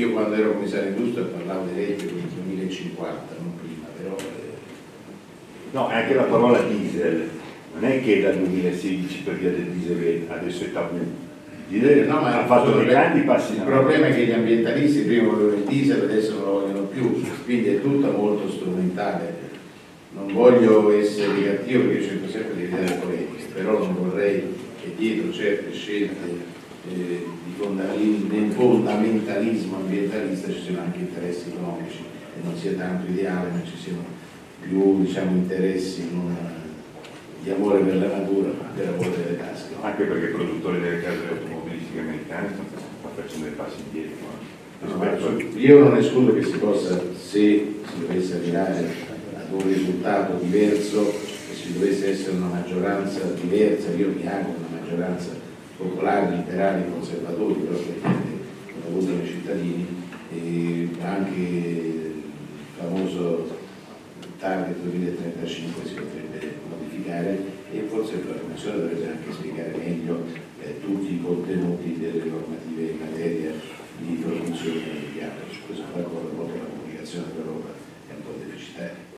io quando ero commissario industria parlavo di con il 2050, non prima, però... eh, No, anche la parola diesel, non è che dal 2016 per via del diesel adesso è tabù. Il diesel No, ma ha fatto dei il grandi passi in Il avanti. problema è che gli ambientalisti prima volevano il diesel, adesso non lo vogliono più, quindi è tutto molto strumentale. Non voglio essere negativo perché cerco sempre di evitare polemiche, però non vorrei che dietro certe scelte eh, nel fondamentalismo ambientalista ci siano anche interessi economici e non sia tanto ideale, ma ci siano più diciamo, interessi non, di amore per la natura, ma per amore delle tasche. Anche perché i produttori delle case automobilistiche americane stanno facendo dei passi indietro. eh. No, Io non escludo che si possa, se si dovesse arrivare ad un risultato diverso, e si dovesse essere una maggioranza diversa, io mi auguro una maggioranza popolare, liberali, conservatori, però che lo votano i cittadini, e anche il famoso target 2035 si potrebbe modificare e forse la Commissione dovrebbe anche spiegare meglio eh, tutti i contenuti delle normative in materia di produzione di piano. Su questo ancora molto la comunicazione dell'Europa è un po' deficitaria.